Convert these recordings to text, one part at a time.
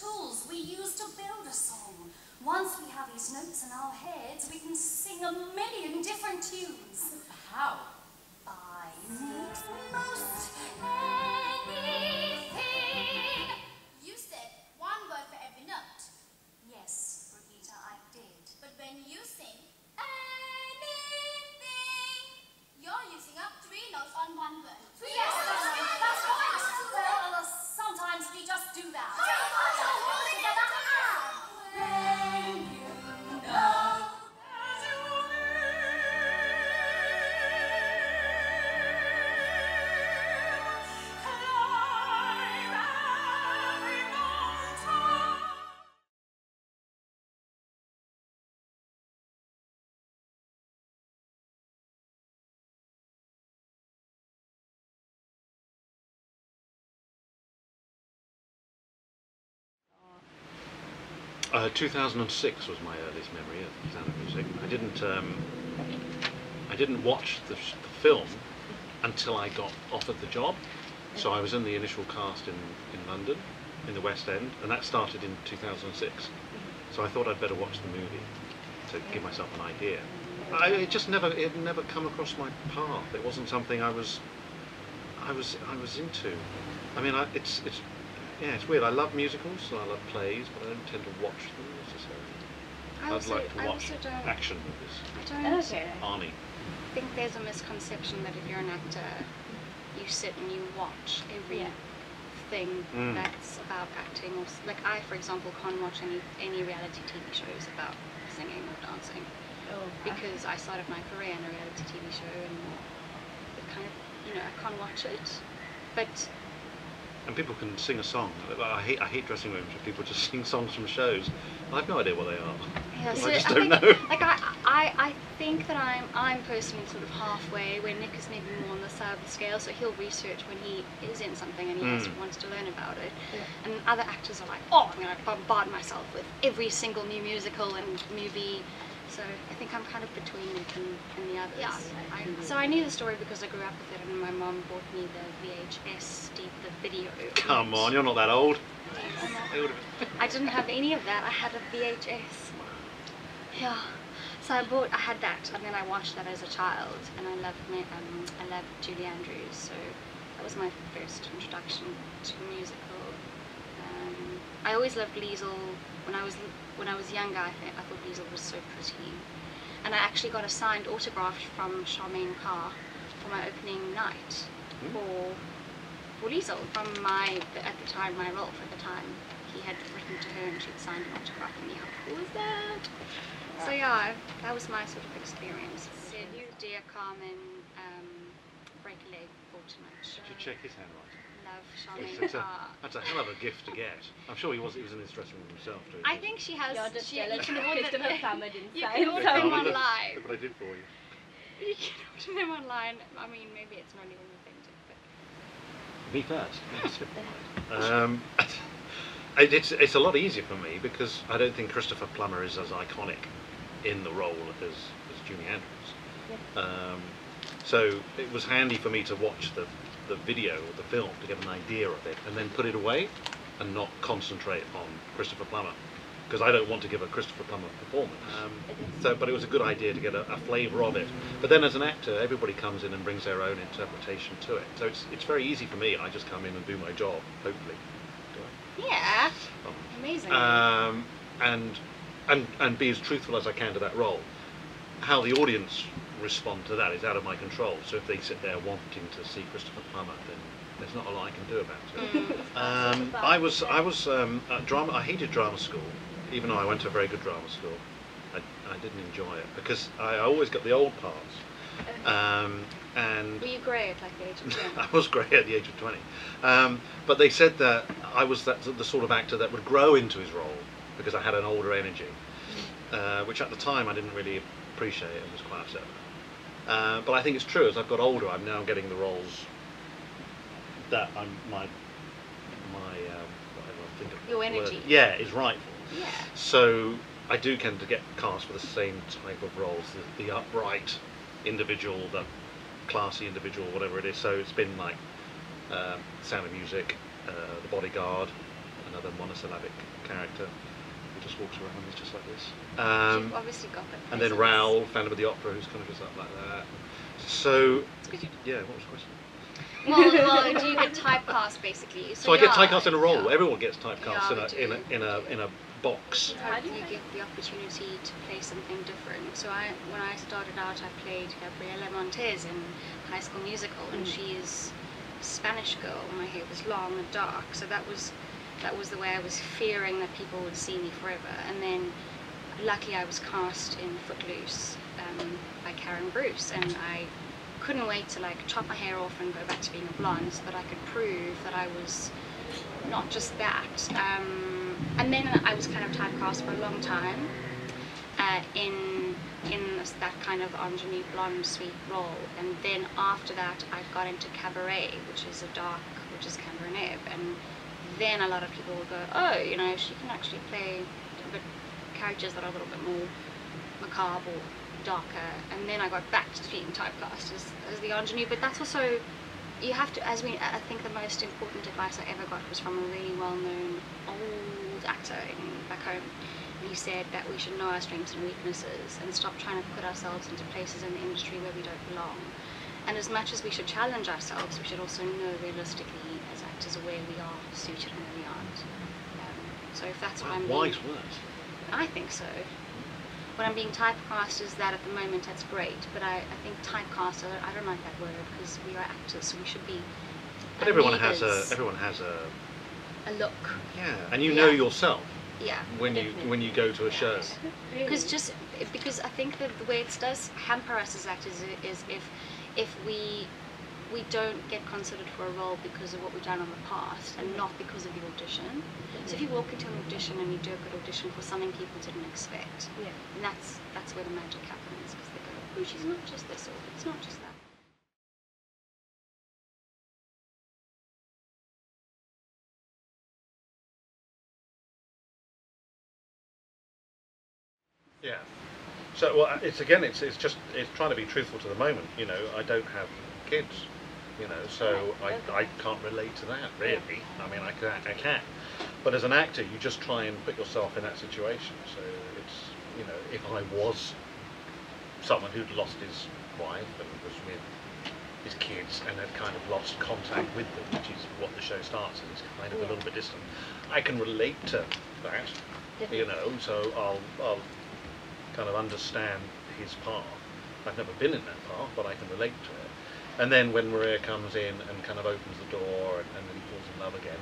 tools we use to build a song. Once we have these notes in our heads, we can sing a million different tunes. How? By most anything. You said one word for every note. Yes, Brigitta, I did. But when you sing anything, you're using up three notes on one word. Yes, Uh, 2006 was my earliest memory of Sound of Music. I didn't, um, I didn't watch the, the film until I got offered the job. So I was in the initial cast in, in London, in the West End, and that started in 2006. So I thought I'd better watch the movie to give myself an idea. I, it just never, it never come across my path. It wasn't something I was, I was, I was into. I mean, I, it's, it's, yeah, it's weird. I love musicals and I love plays, but I don't tend to watch them necessarily. I I'd also, like to I watch also don't, action movies. I don't Okay. Arnie. think there's a misconception that if you're an actor, you sit and you watch every Yeah. thing Mm. that's about acting. Or like I, for example, can't watch any any reality TV shows about singing or dancing Oh, because I started my career in a reality TV show and it kind of, you know, I can't watch it. But And people can sing a song. I hate, I hate dressing rooms where people just sing songs from shows. I have no idea what they are. Yeah, I just I don't think, know. Like I, I, I think that I'm, I'm personally sort of halfway. Where Nick is maybe more on the side of the scale, so he'll research when he is in something and he has, Mm. wants to learn about it. Yeah. And other actors are like, oh, I'm gonna bombard myself with every single new musical and movie. So I think I'm kind of between Nick and, and the others. Yeah, I, so I knew the story because I grew up with it, and my mom bought me the VHS, the, the video. Come on, you're not that old. I'm not- They I didn't have any of that. I had a VHS. Yeah. So I bought, I had that, and then I watched that as a child, and I loved, me, um, I loved Julie Andrews. So that was my first introduction to musical. Um, I always loved Liesl. When I was when I was younger, I, th- I thought Liesl was so pretty, and I actually got a signed autograph from Charmaine Carr for my opening night Hmm. for for Liesl from my at the time my Rolf at the time. He had written to her and she'd signed an autograph for me. How cool was that? So yeah, that was my sort of experience. Said dear Carmen, um, break a leg for tonight's show. you check his handwriting. Love Charmaine it's a, that's a hell of a gift to get. I'm sure he was. He was in his dressing room himself. Too, I think she has. You're just she, jealous you of can order Christopher Plummer didn't You say can order them online. Look what I did for you. You can order them online. I mean, maybe it's not even authentic, but Me first. um, it- it's it's a lot easier for me because I don't think Christopher Plummer is as iconic in the role as as Julie Andrews. Um, so it was handy for me to watch the the video or the film to get an idea of it and then put it away and not concentrate on Christopher Plummer because I don't want to give a Christopher Plummer performance. Um, so, but it was a good idea to get a, a flavour of it. But then, as an actor, everybody comes in and brings their own interpretation to it. So it's it's very easy for me. I just come in and do my job, hopefully. Yeah, I? amazing. Um, and and and be as truthful as I can to that role. How the audience respond to that is out of my control. So if they sit there wanting to see Christopher Plummer, then there's not a lot I can do about it. Mm. Um, I was I was um, at drama. I hated drama school, even though I went to a very good drama school. I, I didn't enjoy it because I always got the old parts, um, and Were you grey at like the age of 10? I was grey at the age of 20. Um, but they said that I was that, the sort of actor that would grow into his role because I had an older energy, uh, which at the time I didn't really appreciate and was quite upset about. Uh, but I think it's true. As I've got older, I'm now getting the roles that I'm my my um, whatever I think of Your word- energy. Yeah, is right for. Yeah. So I do tend to get cast for the same type of roles, the, the upright individual, the classy individual, whatever it is. So it's been like um, Sound of Music, uh, The Bodyguard, another monosyllabic character just walks around. He's just like this. Um, obviously got the and then presence. Raoul, Phantom of the Opera, who's kind of just up like that. So It's 'cause you- yeah, what was the question? well, well, do you get typecast basically? So I get typecast in a role. yeah. Everyone gets typecast Yeah, in a in a in a in a box. How do you get the opportunity to play something different? So I, when I started out, I played Gabriela Montez in High School Musical, and she is a Spanish girl. And my hair was long and dark, so that was that was the way I was fearing that people would see me forever. And then, luckily, I was cast in Footloose um, by Karen Bruce, and I couldn't wait to like chop my hair off and go back to being a blonde, so that I could prove that I was not just that. Um, and then I was kind of typecast for a long time uh, in in that kind of ingenue blonde sweet role. And then after that, I got into cabaret, which is a dark, which is Cabernet. And then a lot of people will go, oh, you know, she can actually play bit characters that are a little bit more macabre or darker. And then I got back to being typecast as, as the ingenue. But that's also you have to, as we, I think the most important advice I ever got was from a really well-known old actor in back home. And he said that we should know our strengths and weaknesses and stop trying to put ourselves into places in the industry where we don't belong. And as much as we should challenge ourselves, we should also know realistically as actors where we are suited and where we aren't. Um, so if that's what I'm being- Wise words. I think so. When I'm being typecast is that at the moment that's great, but I, I think typecast, I don't, I don't like that word because we are actors, so we should be. But everyone has a everyone has a a look. yeah, and you know yourself Yeah. when you when you go to a show. Because just because I think that the way it does hamper us as actors is if if we we don't get considered for a role because of what we've done in the past and not because of the audition. So if you walk into an audition and you do a good audition for something people didn't expect, Yeah. and that's that's where the magic happens because they go, oh, she's not just this or it's not just that. Yeah. So well, it's again, it's it's just it's trying to be truthful to the moment. You know, I don't have kids. You know, so I, I can't relate to that really. I mean, I can I can, but as an actor, you just try and put yourself in that situation. So it's you know, if I was someone who'd lost his wife and was with his kids and had kind of lost contact with them, which is what the show starts as, it's kind of a little bit distant. I can relate to that, you know, so I'll, I'll kind of understand his part. I've never been in that part, but I can relate to it. And then when Maria comes in and kind of opens the door and, and then he falls in love again,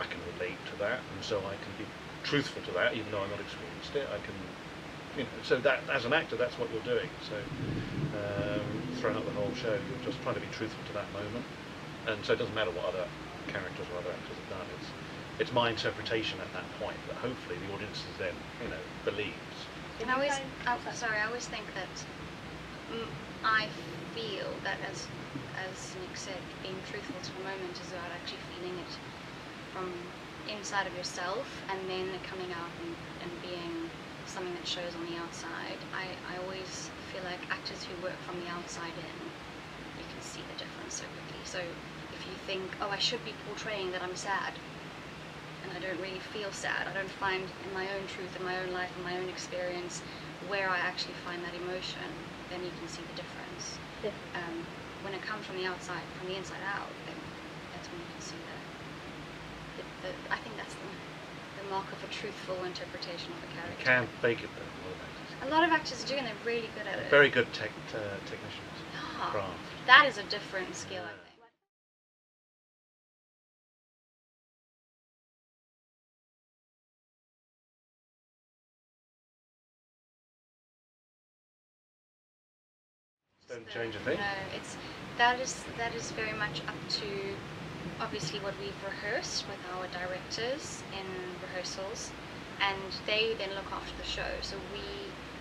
I can relate to that, and so I can be truthful to that, even though I'm not experienced it. I can, you know, so that as an actor, that's what you're doing. So um, throughout the whole show, you're just trying to be truthful to that moment, and so it doesn't matter what other characters or other actors have done. It's it's my interpretation at that point that hopefully the audience is then, you know, believes. And I always, oh, sorry, I always think that I feel that as as Nick said, being truthful to the moment is about actually feeling it from inside of yourself and then coming out and, and being something that shows on the outside. I, I always feel like actors who work from the outside in, you can see the difference so quickly. So if you think, oh, I should be portraying that I'm sad, and I don't really feel sad. I don't find in my own truth, in my own life, in my own experience, where I actually find that emotion, then you can see the difference. Yeah. Um, when it comes from the outside, from the inside out, then that's when you can see the. the, the I think that's the, the mark of a truthful interpretation of a You character. can fake it though. a lot of actors. A lot of actors do, and they're really good at it. Very good tech, uh, technicians. Craft. That is a different skill, Don't change a thing. No, it's that is that is very much up to obviously what we've rehearsed with our directors in rehearsals, and they then look after the show. So we,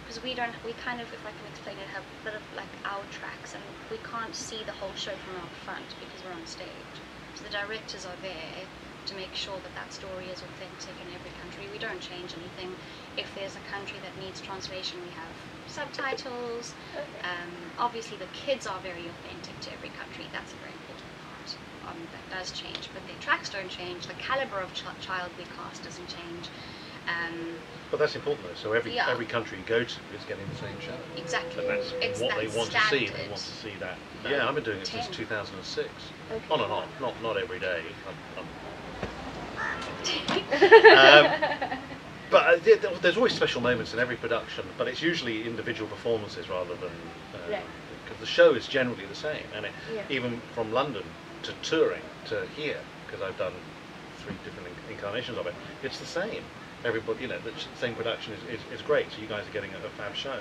because we don't, we kind of, if I can explain it, have a bit of like our tracks, and we can't see the whole show from out front because we're on stage. So the directors are there to make sure that that story is authentic in every country. We don't change anything. If there's a country that needs translation, we have subtitles. Um, obviously, the kids are very authentic to every country. That's a very important part of that does change, but their tracks don't change. The caliber of ch- child we cast doesn't change. Um, But that's important though. So every Yeah. every country you go to is getting the same show. exactly. And that's it's what that they want to see. They want to see that. Yeah, I've been doing it since 2006. Okay. On and on. Not not every day. I'm, I'm, um, but uh, there's always special moments in every production. But it's usually individual performances rather than because Yeah. the show is generally the same. And it, Yeah. even from London to touring to here, because I've done three different inc- incarnations of it, it's the same. Everybody, you know, the ch- same production is, is, is great. So you guys are getting a, a fab show.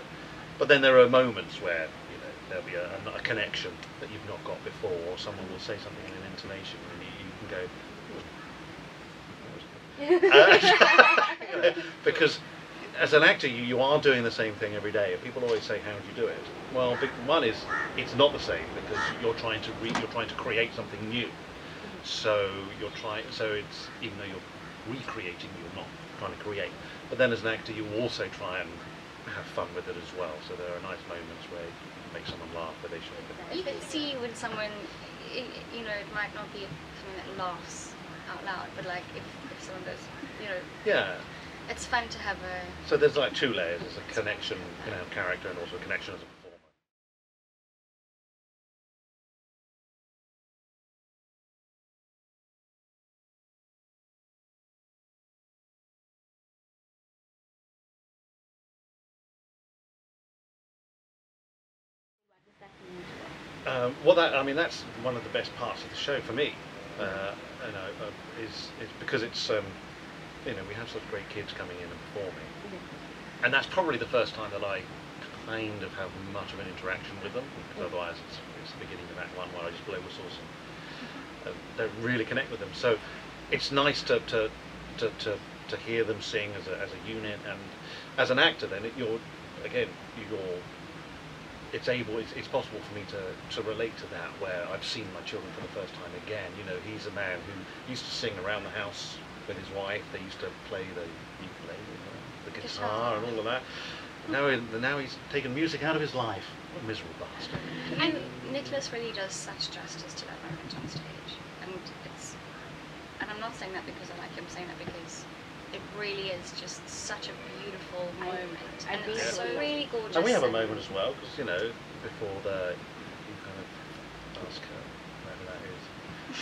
But then there are moments where you know there'll be a, a, a connection that you've not got before, or someone will say something in an intonation, and you, you can go. "Hmm, that was good." Uh, because as an actor, you, you are doing the same thing every day. And people always say, "How do you do it?" Well, one is it's not the same because you're trying to re- you're trying to create something new. So you're trying. So it's even though you're recreating, you're not trying to create. But then as an actor, you also try and have fun with it as well. So there are nice moments where you can make someone laugh, but they shouldn't. You can see when someone, you know, it might not be something that laughs out loud, but like if, if someone goes, you know, Yeah. it's fun to have a. So there's like two layers. There's a connection, you know, character, and also a connection as a performer. Um, well, that I mean, that's one of the best parts of the show for me. Uh, you know, uh, is is because it's um, you know we have such great kids coming in and performing, and that's probably the first time that I kind of have much of an interaction with them. Because otherwise, it's, it's the beginning of Act One where I just blow whistles and uh, don't really connect with them. So it's nice to to to, to, to hear them sing as a, as a unit and as an actor. Then it, you're again you're it's able it's, it's possible for me to, to relate to that where I've seen my children for the first time again you know he's a man who used to sing around the house with his wife they used to play the ukulele the guitar and all of that now he, now he's taken music out of his life what a miserable bastard And Nicholas really does such justice to that moment on stage, and it's. And I'm not saying that because I like him. I'm saying that because it really is just such a beautiful moment, I and really it's so really gorgeous. and we have a moment as well because you know before the you kind of ask her whoever that is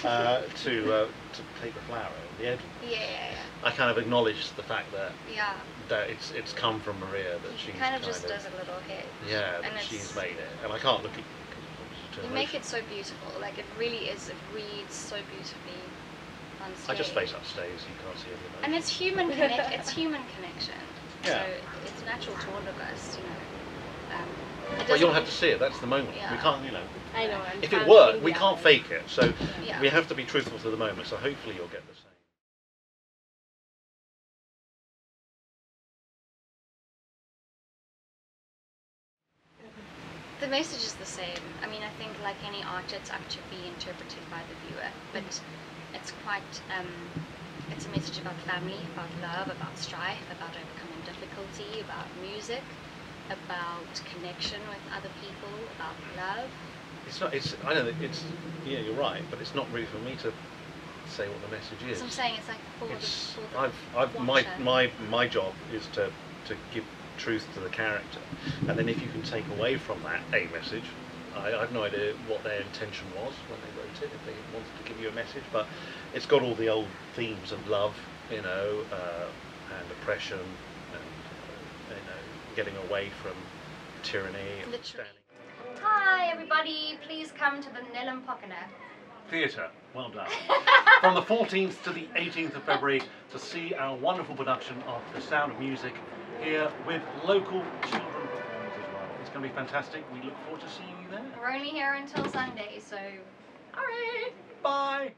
uh, to uh, to take the flower the edge Yeah, yeah, I kind of acknowledge the fact that yeah. that it's it's come from Maria that yeah. she's He kind of just does a little hit. yeah and she's made it and I can't look at You make it so beautiful. Like it really is. It reads so beautifully on stage. I just face upstairs you can't see any And it's human connect. it's human connection. Yeah. So it's natural to all of us, you know. Um, doesn't- you'll have to see it that's the moment we can't you know I know. I'm if it worked we can't fake it so Yeah. we have to be truthful to the moment so hopefully you'll get the same The message is the same. I mean, I think like any art, it's up to be interpreted by the viewer, but it's quite. Um, it's a message about family, about love, about strife, about overcoming difficulty, about music, about connection with other people, about love. It's not it's I know that it's yeah you're right but it's not really for me to say what the message is. So I'm saying it's like for it's the, for the I've, I've my my my job is to to give truth to the character. And then if you can take away from that a message I, I have no idea what their intention was when they wrote it if they wanted to give you a message but it's got all the old themes of love you know uh, and oppression and uh, you know getting away from tyranny and Literally. Everybody, please come to the Nelum Pokuna Theatre, well done. From the 14th to the 18th of February to see our wonderful production of The Sound of Music here with local children performers as well. It's going to be fantastic. We look forward to seeing you there. We're only here until Sunday, so alright. Bye.